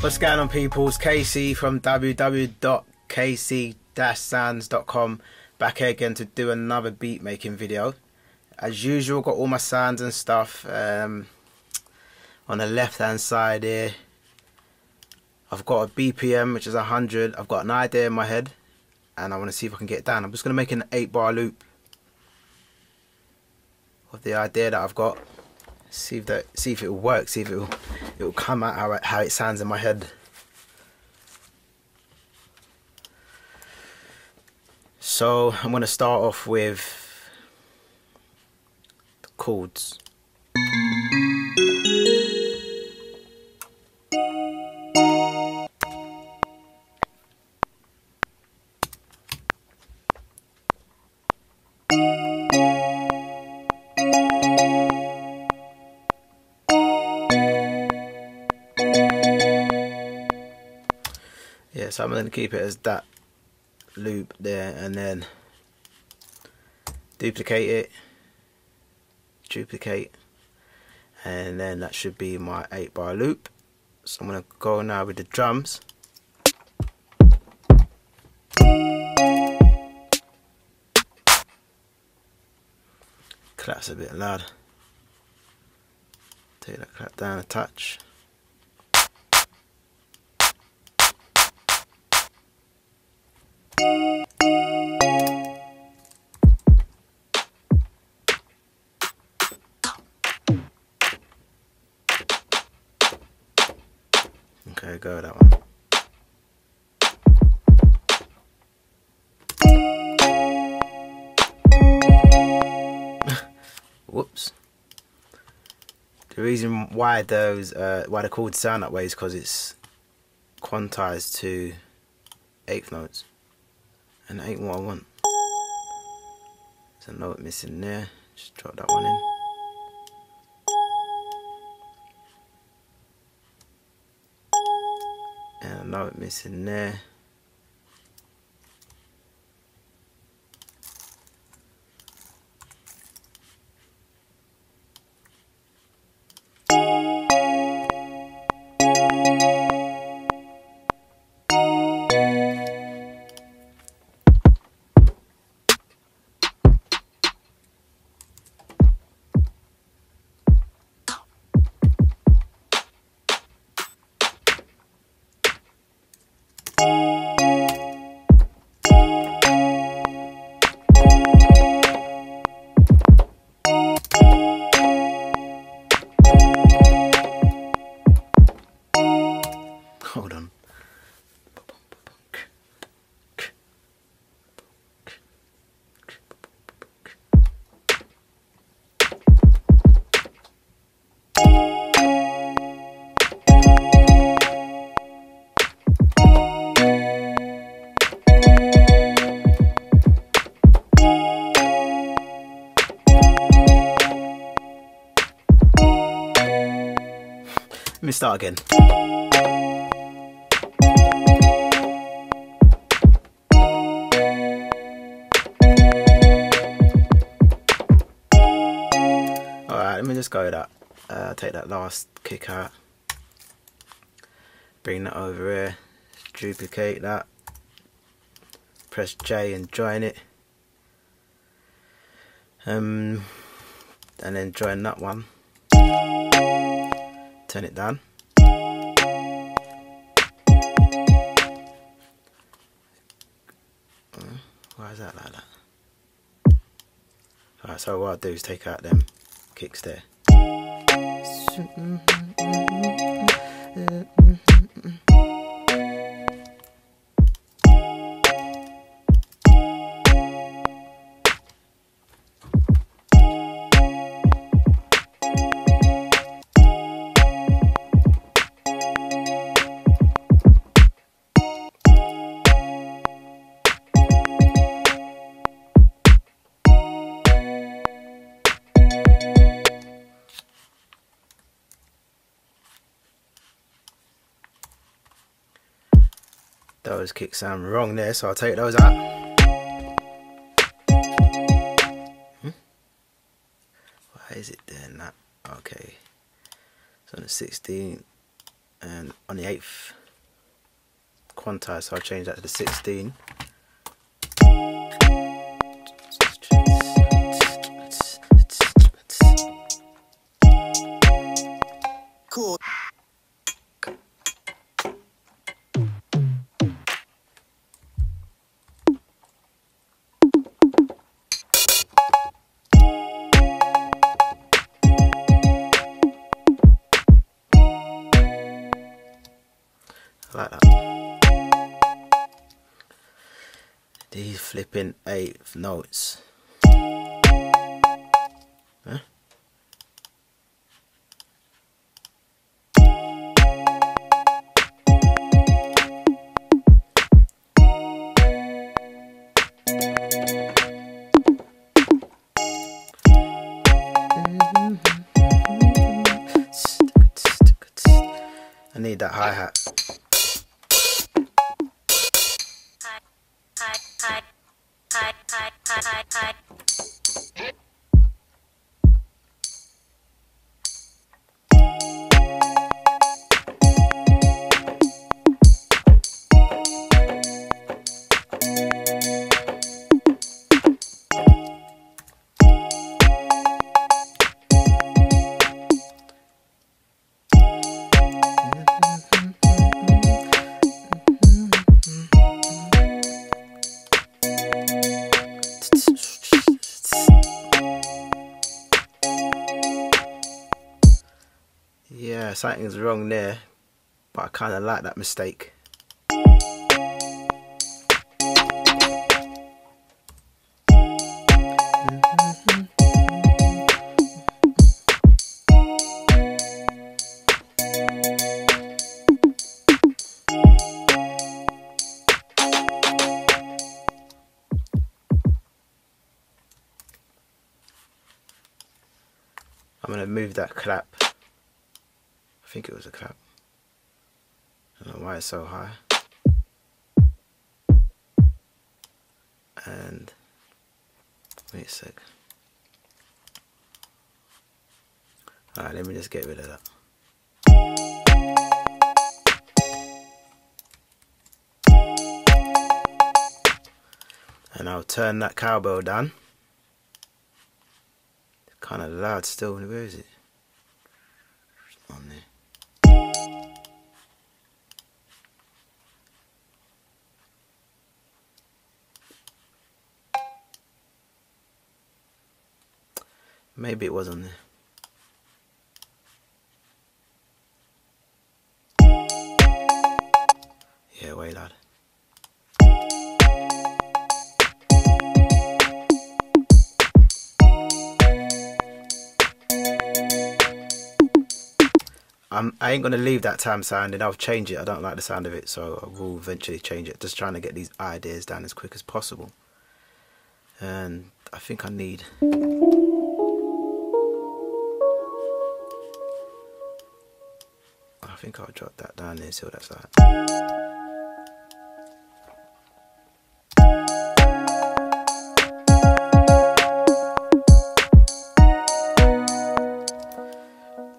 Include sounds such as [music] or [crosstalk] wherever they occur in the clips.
What's going on, people? It's KC from www.kc-sounds.com back here again to do another beat making video. As usual, got all my sounds and stuff um, on the left hand side here. I've got a BPM which is 100. I've got an idea in my head and I want to see if I can get it down. I'm just going to make an 8 bar loop of the idea that I've got see if that see if it will work see if it will it will come out how it, how it sounds in my head. So I'm going to start off with the chords so I'm going to keep it as that loop there and then duplicate it duplicate and then that should be my 8 bar loop. So I'm going to go now with the drums. Clap's a bit loud. Take that clap down a touch Go that one. [laughs] Whoops. The reason why those uh, why the chords sound that way is because it's quantized to eighth notes, and that ain't what I want. There's a note missing there. Just drop that one in. Note missing there. Start again. Alright, let me just go with that. Uh, take that last kick out. Bring that over here. Duplicate that. Press J and join it. Um, and then join that one. Turn it down. Why is that like that? Alright, so what I'll do is take out them kicks there. Mm-hmm, mm-hmm, mm-hmm. Uh, Those kicks sound wrong there, so I'll take those out. Hmm? Why is it doing that? Okay. So on the 16th, and on the 8th quantize so I'll change that to the 16 notes. Something's wrong there, but I kind of like that mistake. I'm gonna move that clap. I think it was a clap. I don't know why it's so high. And wait a sec. Alright, let me just get rid of that. And I'll turn that cowbell down. It's Kind of loud still. Where is it? Maybe it was on there. Yeah, way loud. I'm, I ain't gonna leave that time sound and I'll change it. I don't like the sound of it, so I will eventually change it. Just trying to get these ideas down as quick as possible. And I think I need. Think I'll drop that down there and see what that's like.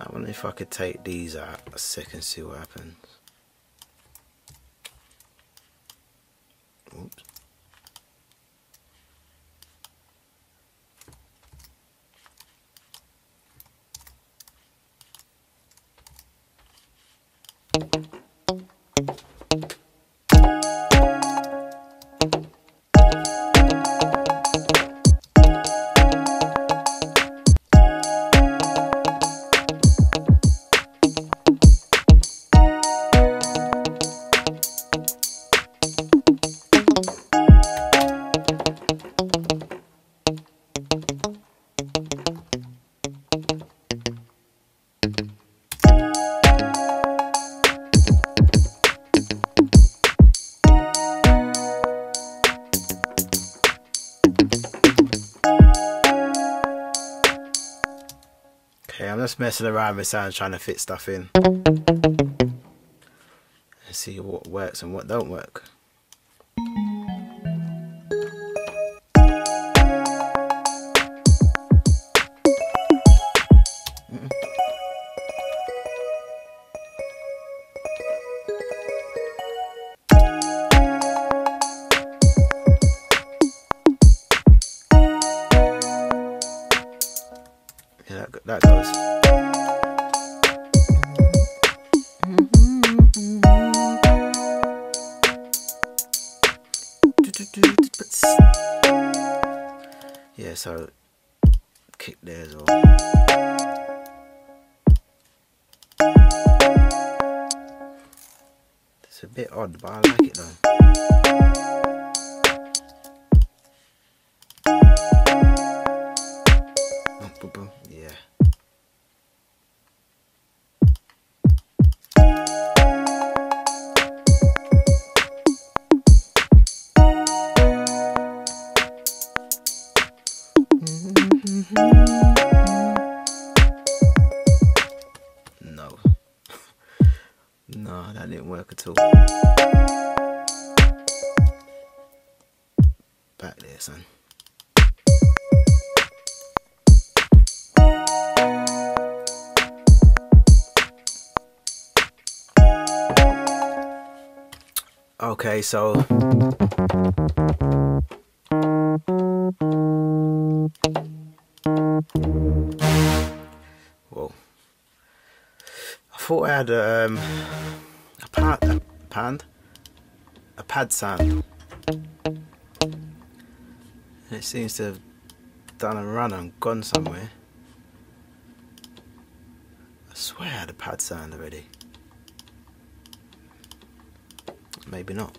I wonder if I could take these out a second, see what happens. Oops. Messing around with sounds trying to fit stuff in. And see what works and what don't work. So kick as well. It's a bit odd, but I like Mm-hmm. No. [laughs] no, that didn't work at all. Back there, son. Okay, so Had um, a pad, a pad, a pad sound. It seems to have done a run and gone somewhere. I swear I had a pad sound already. Maybe not.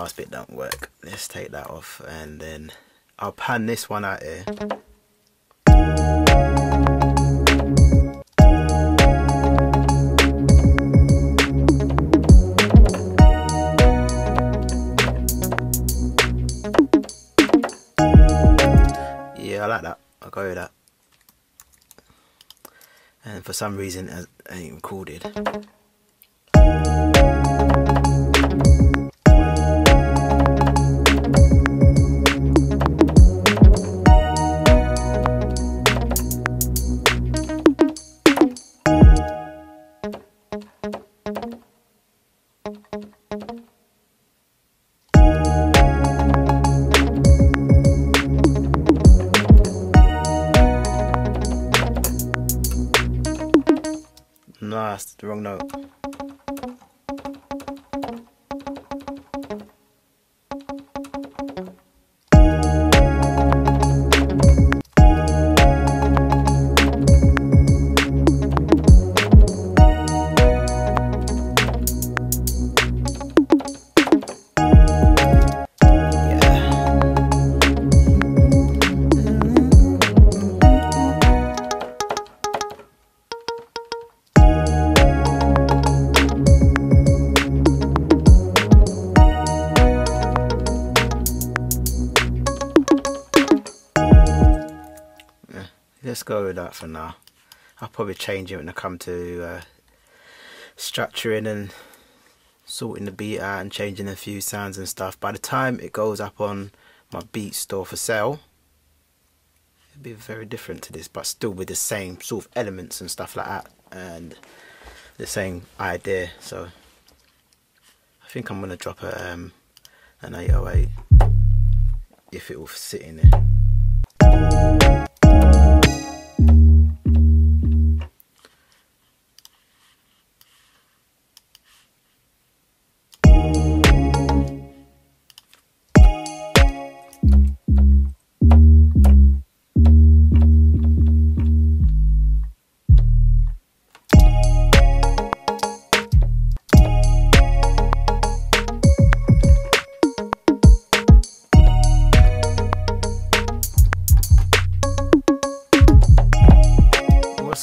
Last bit don't work. Let's take that off and then I'll pan this one out here. Yeah, I like that. I'll go with that. And for some reason, it ain't recorded. That's the wrong note. That for now. I'll probably change it when I come to uh, structuring and sorting the beat out and changing a few sounds and stuff. By the time it goes up on my beat store for sale, it'll be very different to this, but still with the same sort of elements and stuff like that, and the same idea. So I think I'm gonna drop a um, an 808 if it will sit in there.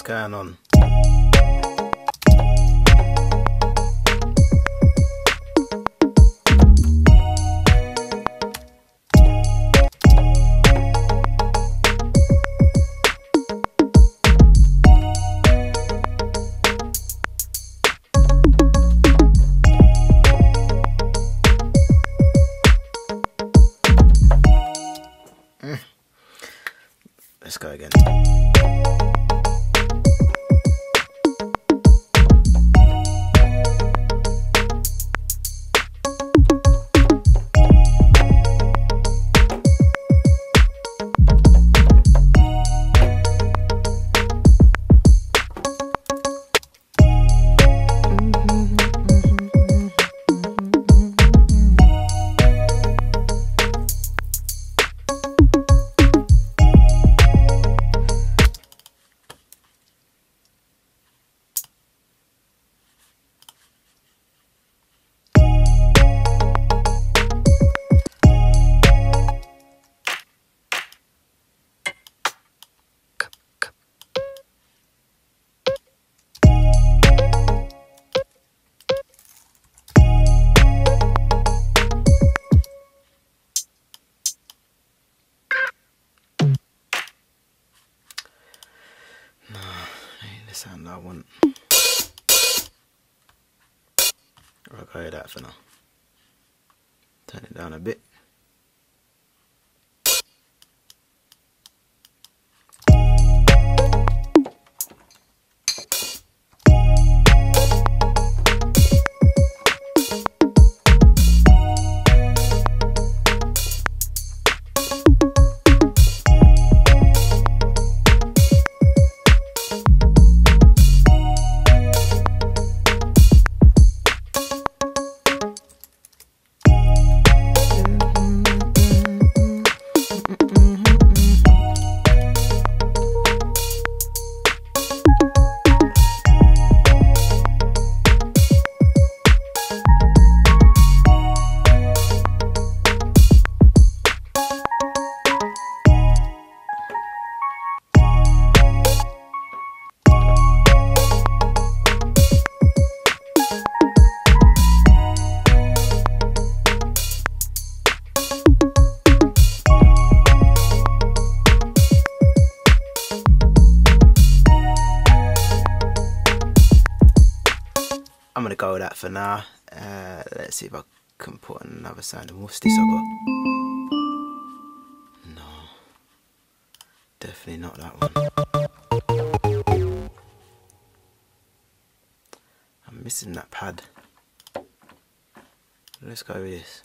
Going on? Now. Uh, let's see if I can put another sound. And what's this I got? No, definitely not that one. I'm missing that pad. Let's go with this.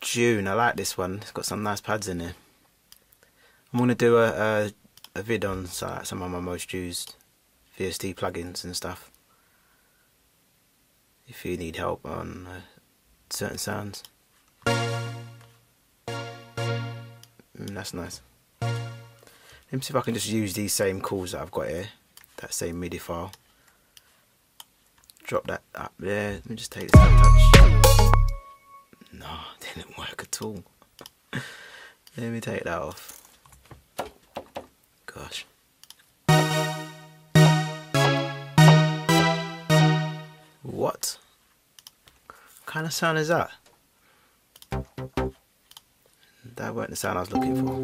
June, I like this one. It's got some nice pads in there. I'm gonna do a a, a vid on so- some of my most used VST plugins and stuff. If you need help on uh, certain sounds. Mm, that's nice. Let me see if I can just use these same calls that I've got here. That same MIDI file. Drop that up there. Let me just take this touch. No, [laughs] didn't work at all. [laughs] Let me take that off. Gosh. What? kind of sound is that? That weren't the sound I was looking for.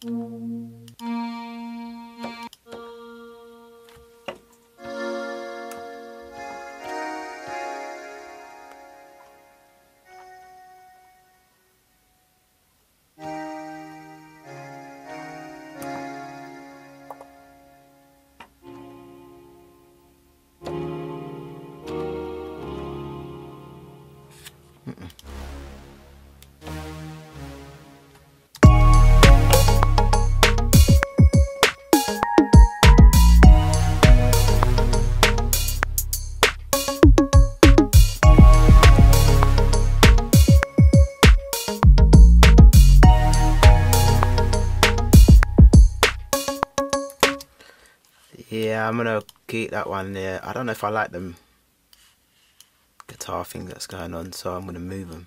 Thank mm -hmm. you. Yeah, I'm gonna keep that one there. I don't know if I like them guitar thing that's going on, so I'm gonna move them.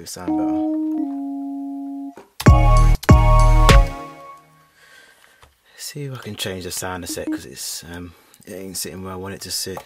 I want to sound better. See if I can change the sound a sec because it's um it ain't sitting where I want it to sit.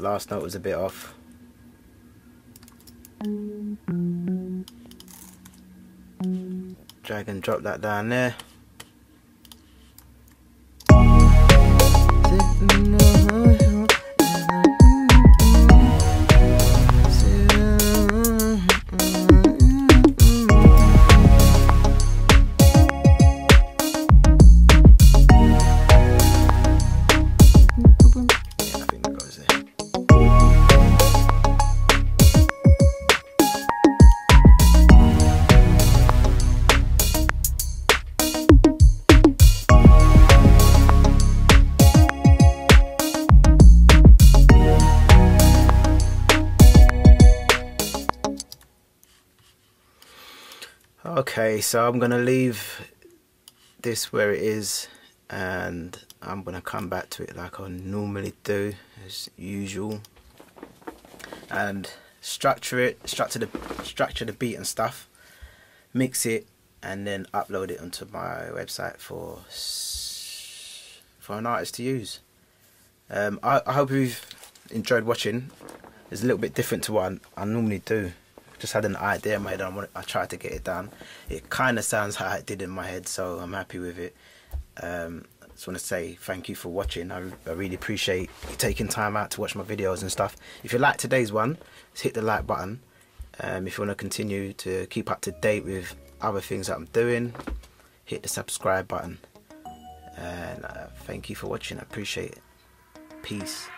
That last note was a bit off. Drag and drop that down there. So I'm gonna leave this where it is and I'm gonna come back to it like I normally do as usual and structure it structure the structure the beat and stuff mix it and then upload it onto my website for for an artist to use. Um, I, I hope you've enjoyed watching. It's a little bit different to what I, I normally do just had an idea in my head. I, I tried to get it done. It kind of sounds how it did in my head, so I'm happy with it. Um, I just want to say thank you for watching. I, I really appreciate you taking time out to watch my videos and stuff. If you like today's one, hit the like button. Um, if you want to continue to keep up to date with other things that I'm doing, hit the subscribe button. And uh, thank you for watching. I appreciate it. Peace.